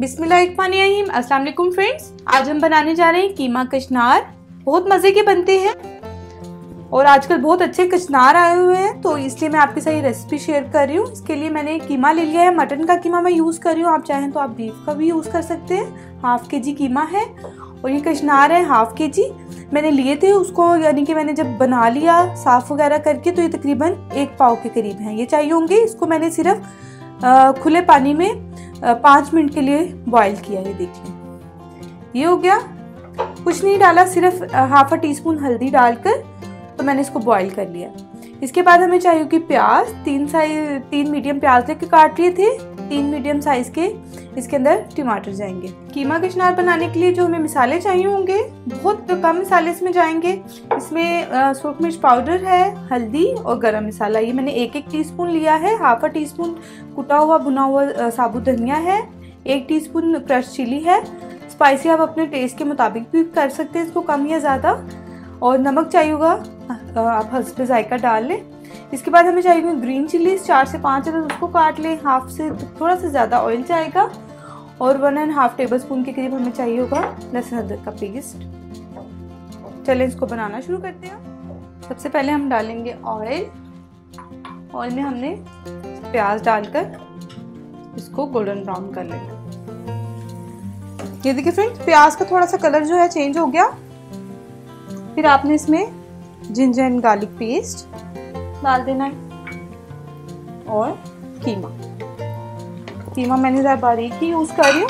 बिस्मिल्लाहिर्रहमानिर्रहीम। अस्सलाम वालेकुम फ्रेंड्स। आज हम बनाने जा रहे हैं कीमा कचनार बहुत मज़े के बनते हैं। और आजकल बहुत अच्छे कचनार आए हुए हैं तो इसलिए मैं आपके साथ ये रेसिपी शेयर कर रही हूँ। इसके लिए मैंने कीमा ले लिया है। मटन का कीमा मैं यूज़ कर रही हूँ। आप चाहें तो आप बीफ का भी यूज़ कर सकते हैं। हाफ़ के जी कीमा है। और ये कचनार है हाफ़ के जी मैंने लिए थे उसको, यानी कि मैंने जब बना लिया, साफ़ वगैरह करके तो ये तकरीबन एक पाव के करीब हैं। ये चाहिए होंगे, इसको मैंने सिर्फ़ खुले पानी में पाँच मिनट के लिए बॉईल किया, ये देखिए ये हो गया। कुछ नहीं डाला, सिर्फ़ हाफ़ अ टी स्पून हल्दी डालकर तो मैंने इसको बॉईल कर लिया। इसके बाद हमें चाहिए कि प्याज। तीन साइज़ तीन मीडियम प्याज लेके काट रही थे। तीन मीडियम साइज़ के इसके अंदर टमाटर जाएँगे। कीमा कचनार बनाने के लिए जो हमें मिसाले चाहिए होंगे, बहुत कम मिसाले इसमें जाएँगे। इसमें सूख मिर्च पाउडर है, हल्दी और गरम मसाला। ये मैंने एक एक टीस्पून लिया है। हाफ़ अ टी स्पून कुटा हुआ, भुना हुआ साबुत धनिया है। एक टीस्पून क्रश चिली है। स्पाइसी आप अपने टेस्ट के मुताबिक भी कर सकते हैं, इसको कम या ज़्यादा। और नमक चाहिए होगा आप हंसपे जायका डाल लें। इसके बाद हमें चाहिए ग्रीन चिलीज चार से पाँच अदर उसको काट लें, हाफ़ से थोड़ा सा ज़्यादा ऑयल जाएगा। और one and half table spoon के करीब हमें चाहिए होगा लहसुन अदरक का पेस्ट चलें, इसको बनाना शुरू करते हैं। सबसे पहले हम डालेंगे ऑयल ऑयल में हमने प्याज डालकर इसको गोल्डन ब्राउन कर लेंगे ये देखिए फ्रेंड्स प्याज का थोड़ा सा कलर जो है चेंज हो गया। फिर आपने इसमें जिंजर एंड गार्लिक पेस्ट डाल देना है। और कीमा। कीमा मैंने ज़्यादा बारीक ही यूज़ कर रही हूँ।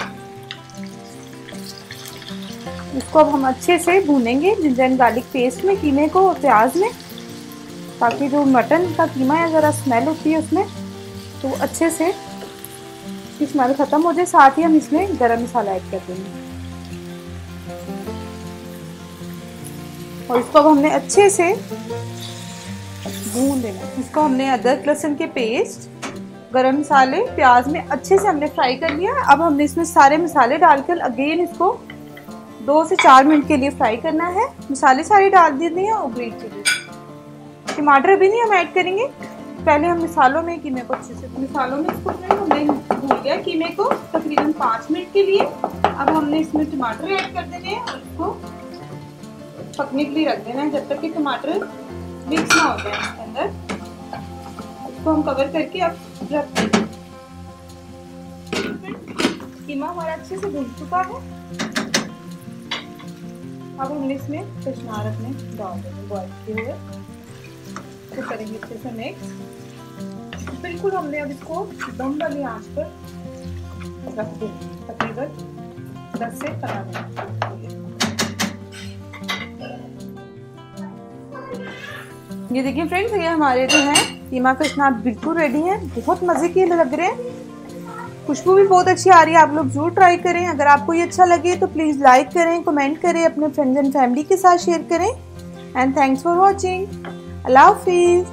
इसको अब हम अच्छे से भूनेंगे जिंजर एंड गार्लिक पेस्ट में, कीमे को और प्याज में, ताकि जो मटन का कीमा है, ज़रा स्मेल होती है उसमें तो अच्छे से इसकी स्मेल ख़त्म हो जाए। साथ ही हम इसमें गरम मसाला ऐड कर देंगे। और इसको अब हमने अच्छे से भून देना इसको हमने अदरक लहसुन के पेस्ट गरम मसाले, प्याज में अच्छे से हमने फ्राई कर लिया। अब हमने इसमें सारे मसाले डालकर अगेन इसको दो से चार मिनट के लिए फ्राई करना है। मसाले सारे डाल देते हैं और ग्रीन चिली टमाटर अभी नहीं हम ऐड करेंगे। पहले हम मसालों में, कीमे को अच्छे से मसालों में इसको हमने भून लिया कीमे को तकरीबन पाँच मिनट के लिए। अब हमने इसमें टमाटर ऐड कर देने हैं और इसको पकने के लिए रख देना है। जब तक कि टमाटर मिक्स ना हो जाए इसके अंदर। इसको हम कवर करके अब रख देंगे कीमा हमारा अच्छे से भून चुका है। अब हमने इसमें कचनार अपने डाल देंगे बॉयल किए हुए। तो करेंगे अच्छे से मिक्स बिल्कुल हमने अब इसको दम वाली आँच पर रख देंगे तकरीबन दस से पंद्रह मिनट। ये देखिए फ्रेंड्स ये हमारे जो हैं कीमा कशनार बिल्कुल रेडी है? बहुत मज़े के लग रहे हैं। खुशबू भी बहुत अच्छी आ रही है, आप लोग ज़रूर ट्राई करें। अगर आपको ये अच्छा लगे तो प्लीज़ लाइक करें कमेंट करें, अपने फ्रेंड्स एंड फैमिली के साथ शेयर करें। एंड थैंक्स फॉर वॉचिंग अल्लाह हाफिज़।